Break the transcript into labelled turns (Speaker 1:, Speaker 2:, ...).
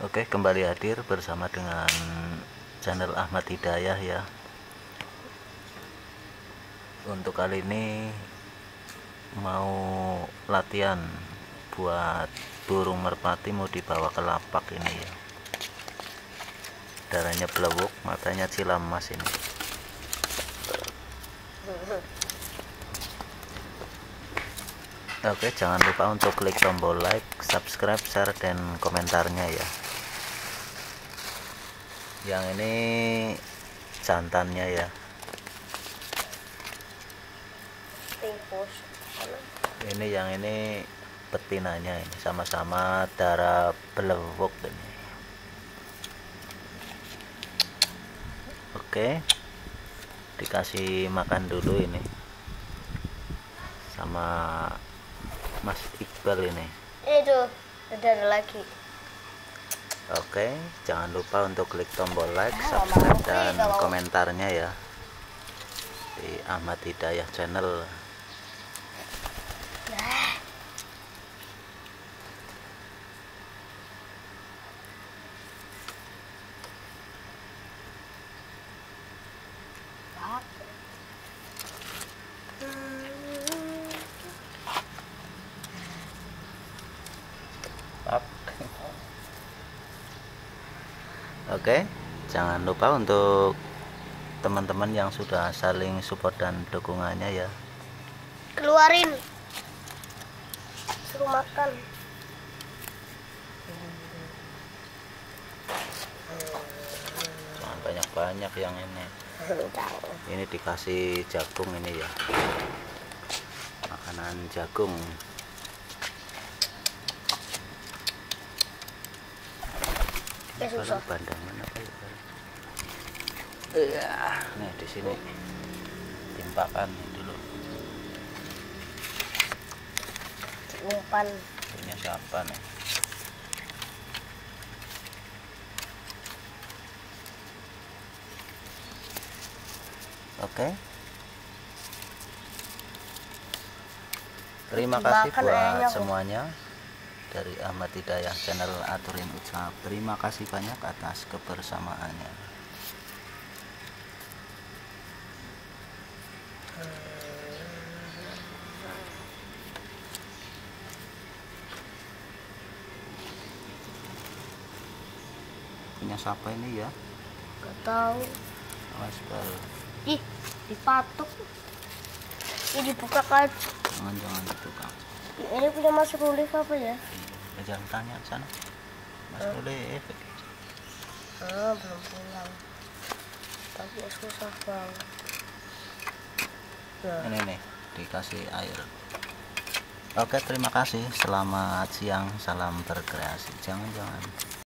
Speaker 1: Oke kembali hadir bersama dengan channel Ahmad Hidayah ya. Untuk kali ini mau latihan buat burung merpati mau dibawa ke lapak ini ya. Darahnya belewuk matanya cilamas ini. Oke jangan lupa untuk klik tombol like subscribe share dan komentarnya ya yang ini jantannya ya. Ini yang ini betinanya ini sama-sama darah belewuk ini. Oke dikasih makan dulu ini. Sama Mas Iqbal ini.
Speaker 2: Itu ada lagi
Speaker 1: Oke, jangan lupa untuk klik tombol like, subscribe, dan komentarnya ya di Ahmad Hidayah channel. Up. Oke, jangan lupa untuk teman-teman yang sudah saling support dan dukungannya ya.
Speaker 2: keluarin suruh makan
Speaker 1: Jangan banyak-banyak yang ini. Ini dikasih jagung ini ya. Makanan jagung. Ini
Speaker 2: susah.
Speaker 1: bandangan apa ya? Iya, nih di sini timpakan dulu.
Speaker 2: umpan
Speaker 1: Punya siapa nih? Oke. Terima kasih buat semuanya dari Ahmad Hidayah channel Aturin Ucap. Terima kasih banyak atas kebersamaannya. Punya siapa ini ya?
Speaker 2: gak tahu
Speaker 1: Bal.
Speaker 2: ih dipatuk ini dibuka kan
Speaker 1: Jangan jangan ditukang.
Speaker 2: Ini punya mas Rulif apa ya
Speaker 1: Ya, jangan tanya ke sana. Mas boleh efek.
Speaker 2: ah belum pulang tapi susah banget nah
Speaker 1: Ini nih dikasih air. Oke terima kasih. Selamat siang. Salam berkreasi. Jangan jangan.